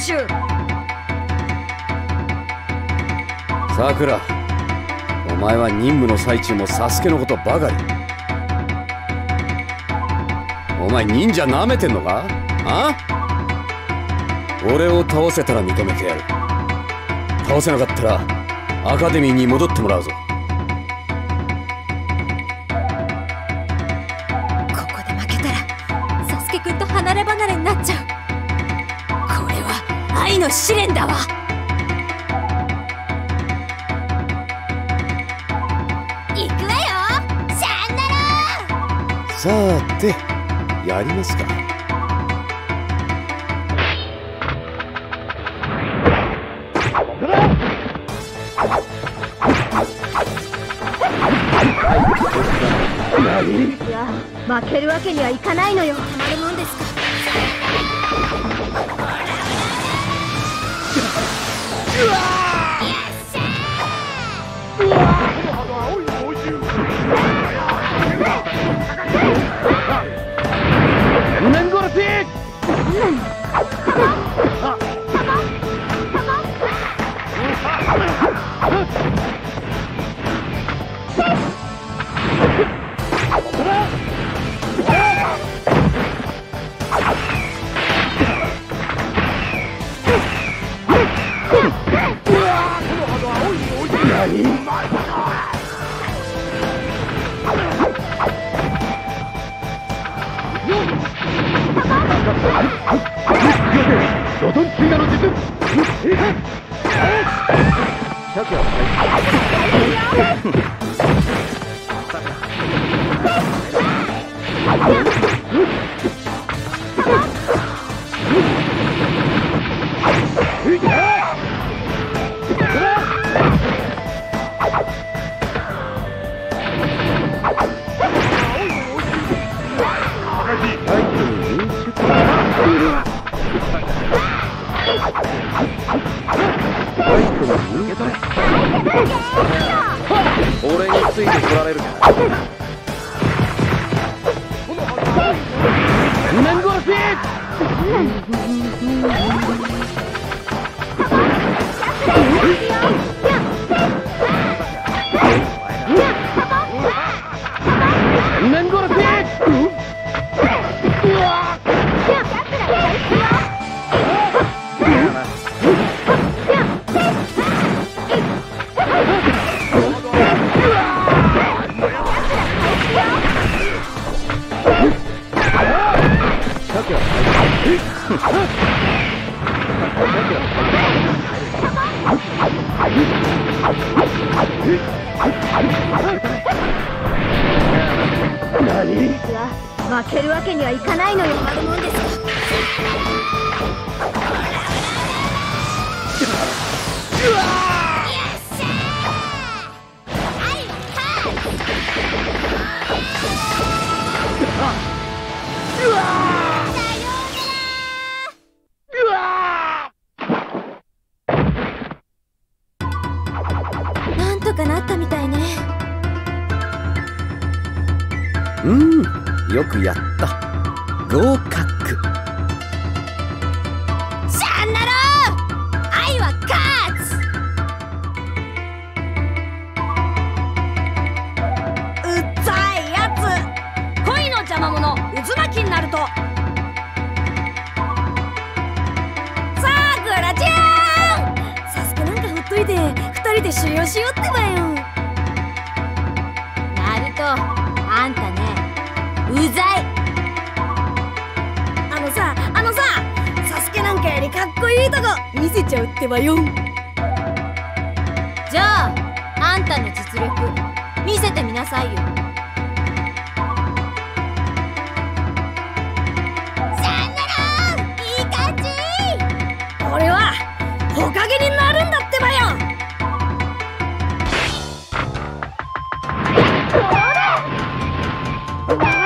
さくらお前は任務の最中もサスケのことばかり。お前忍者なめてんのか？あ？俺を倒せたら認めてやる。倒せなかったらアカデミーに戻ってもらうぞ。の試練だわ。行くわよ。シャンナロさーてやりますか。いや負けるわけにはいかないのよ。たまるもんですか面俺についてこられるか。面殺し負けるわけにはいかないのよ。まるもんですかな巻きになるとさくらちゃんサスケなんかほっといて二人で修行しようってばよ。ナルトあんたねうざい。あのさあのさサスケなんかよりかっこいいとこ見せちゃうってばよ。じゃああんたの実力見せてみなさいよっ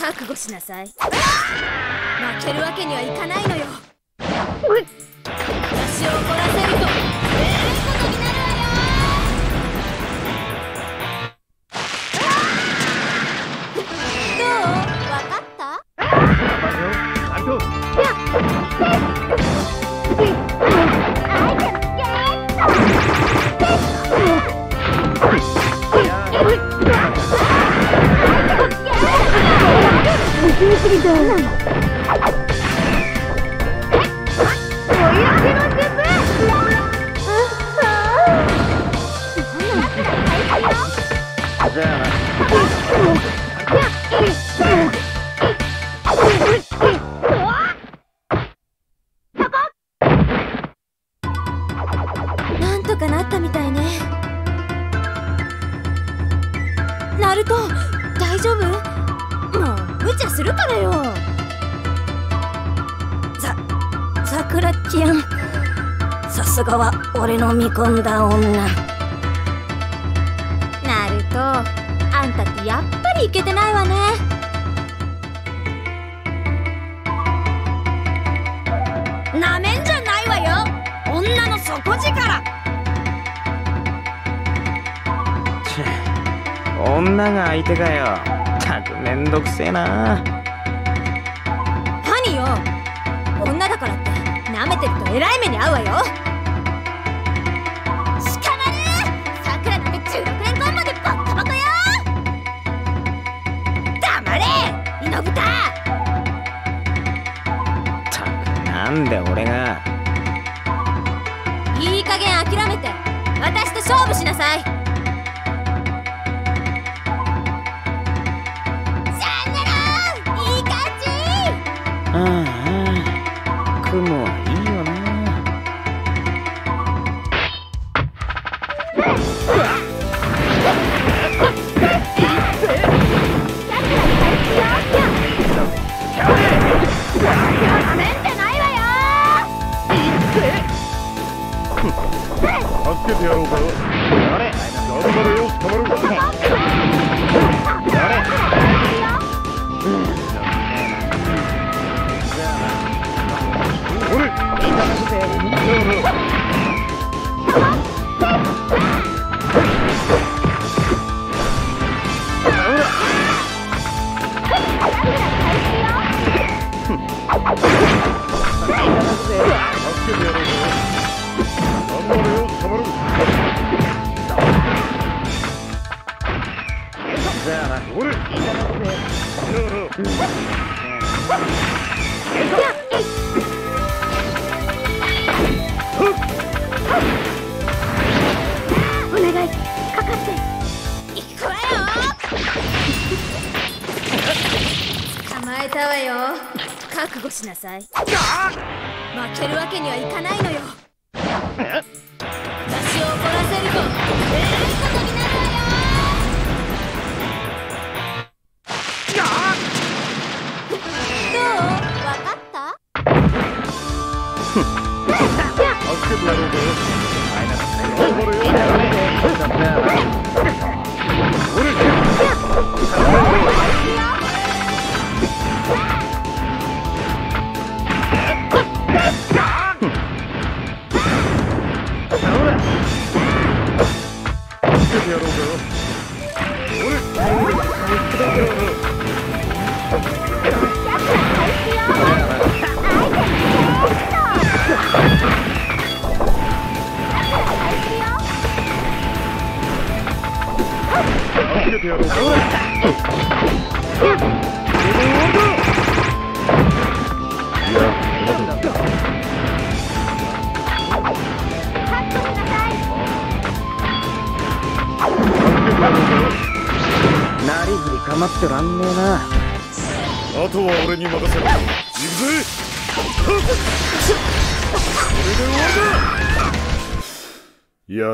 覚悟しなさい。負けるわけにはいかないのよ。私を怒らせるとなんすがは俺の見込んだ女。ナルトあんたってやっぱりいけてないわね。なめんじゃないわよ。女の底力。女が相手かよ。たくめんどくせえな。何よ女だからって舐めてるとえらい目に遭うわよなんで俺が？いい加減諦めて私と勝負しなさい。助けてやろうかあれ？頑張れよ？えたわよ。覚悟しなさい。負けるわけにはいかないのよ。私を怒らせるとえらいことになるわよ。どう？わかった？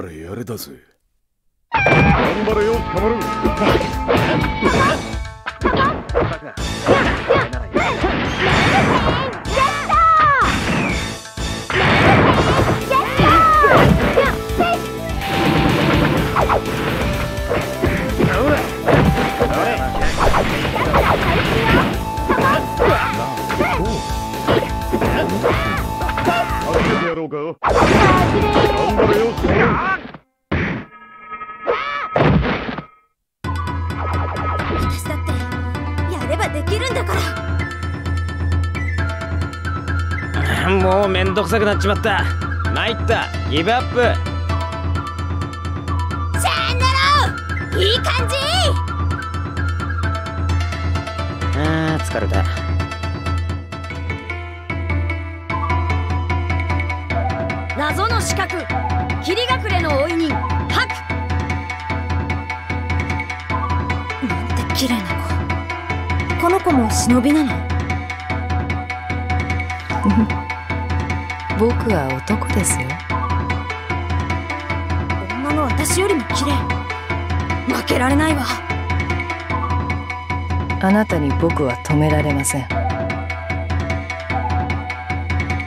やれやれだぜ。頑張れよカマルやろうかもうめんどくさくなっちまった。参った。ギブアップ。チャンネルいい感じ。あー疲れた。謎の資格霧隠れの追い人ハなんて綺麗な子。この子も忍びなの？僕は男ですよ。女の私よりも綺麗。負けられないわ。あなたに僕は止められません。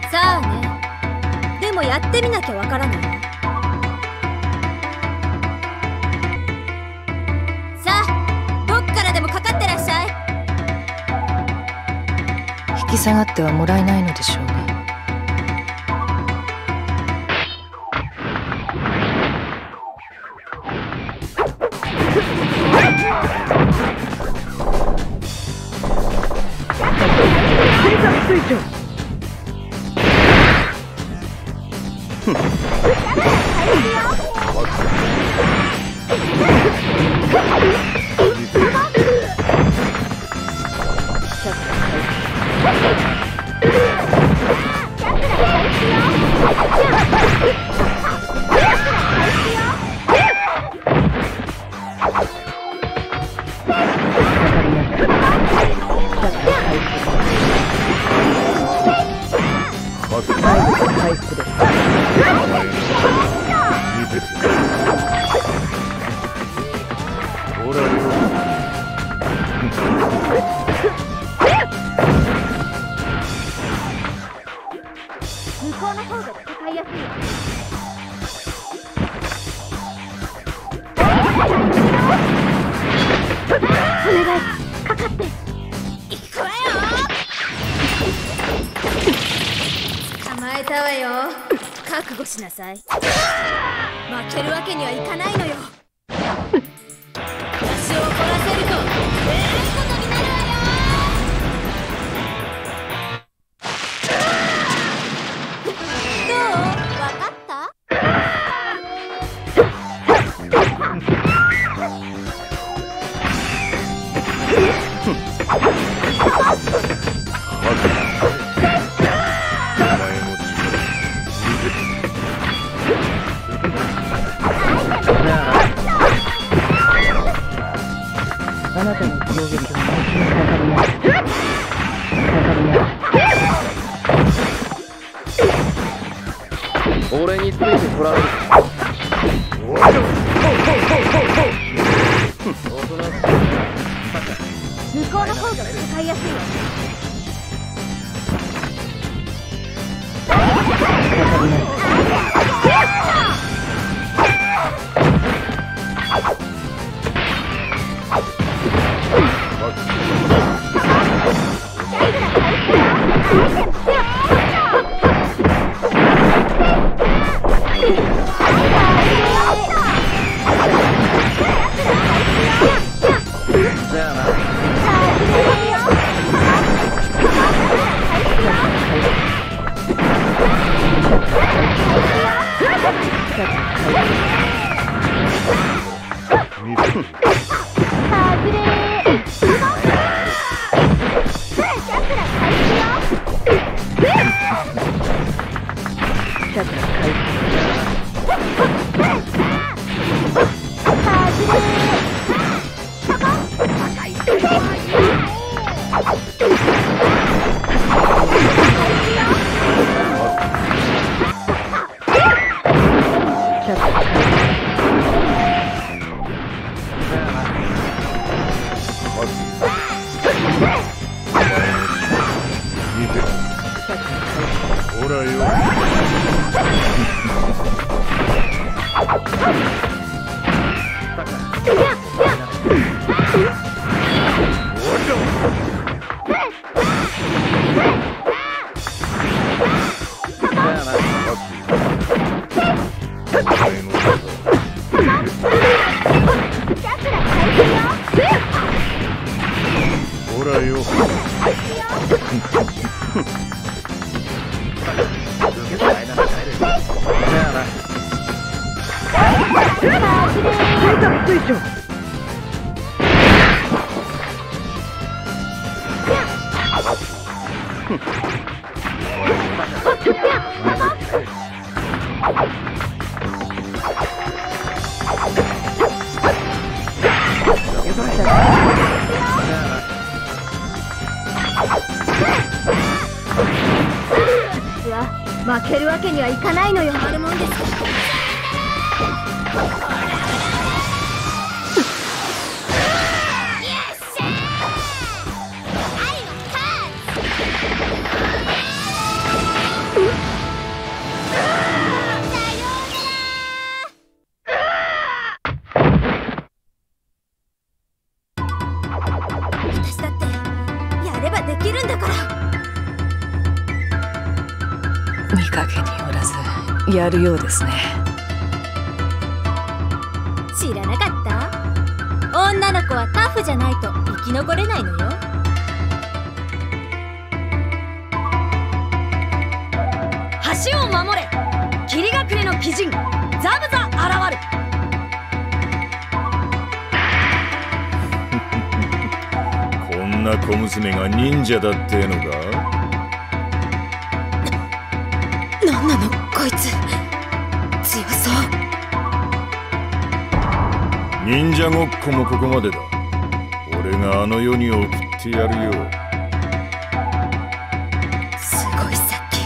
さあね。でもやってみなきゃわからない。さあどっからでもかかってらっしゃい。引き下がってはもらえないのでしょうね見向こうの方が戦いやすい覚悟しなさい。負けるわけにはいかないのよ。負けるわけにはいかないのよあるもんです。るんだから。見かけによらずやるようですね。知らなかった？女の子はタフじゃないと生き残れないのよ。橋を守れ。霧隠れの鬼人ザブザ現るんな小娘が忍者だってのか？なんなのこいつ。強そう。忍者ごっこもここまでだ。俺があの世に送ってやるよ。すごいさっき。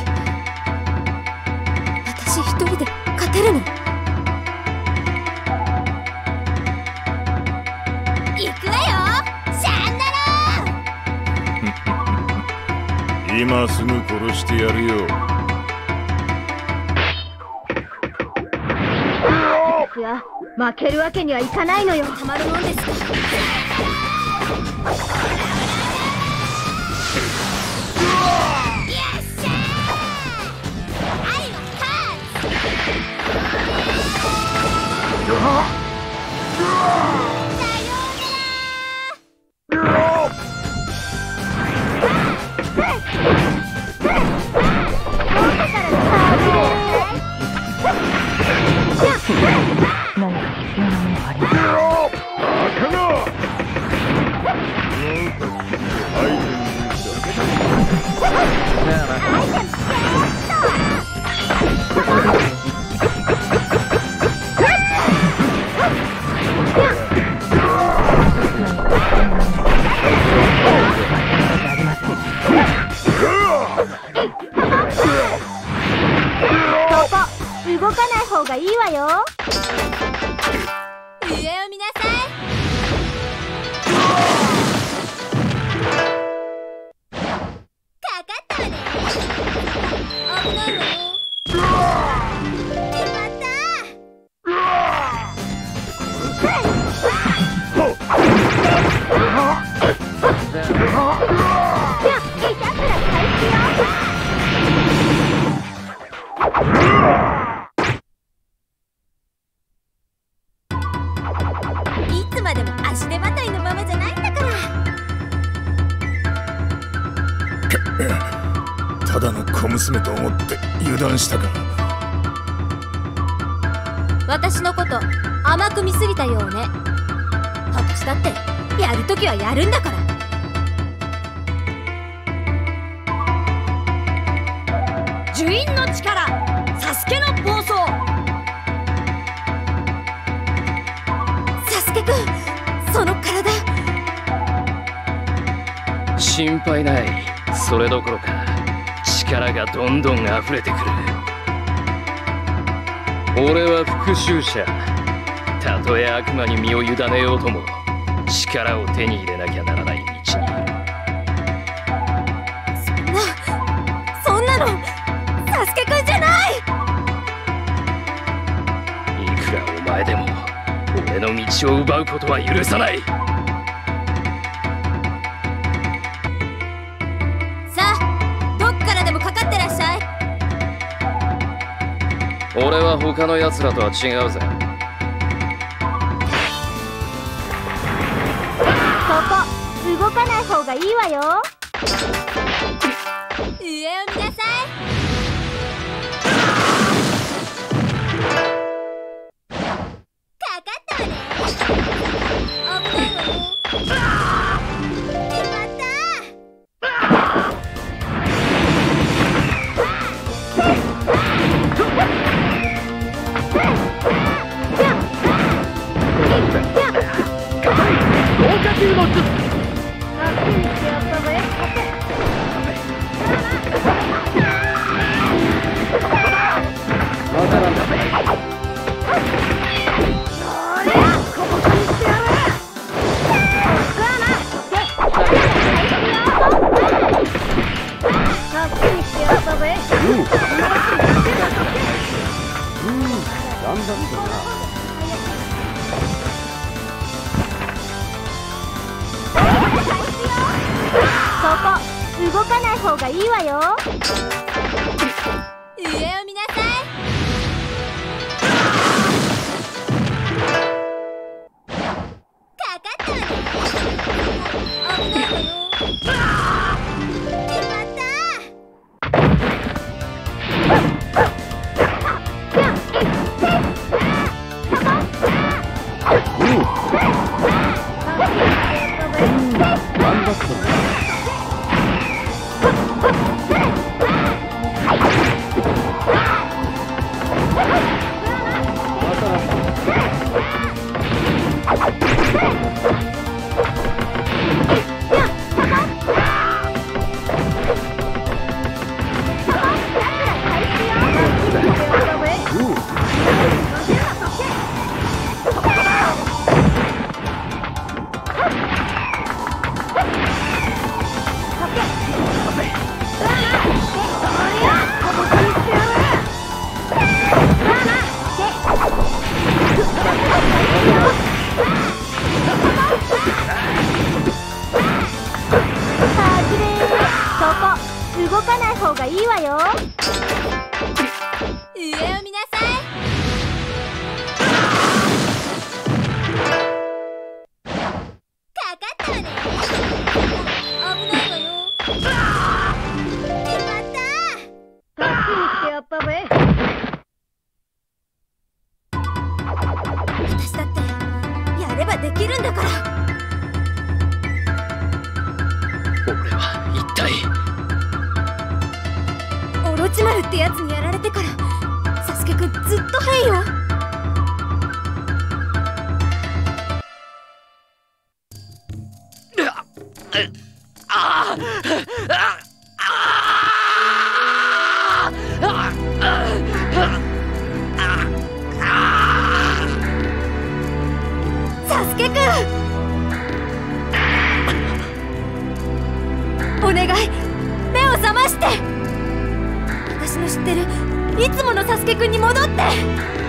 私一人で勝てるの？今すぐ殺してやるよ。いや負けるわけにはいかないのよ。たまるもんですか？その体。心配ない。それどころか力がどんどん溢れてくる。俺は復讐者。たとえ悪魔に身を委ねようとも力を手に入れなきゃならない。命を奪うことは許さない。さあどっからでもかかってらっしゃい。俺は他の奴らとは違うぜ。ここ動かない方がいいわよ。分だな。そこ動かない方がいいわよ nomination. 助君お願い。目を覚まして。私の知ってるいつものサスケくんに戻って。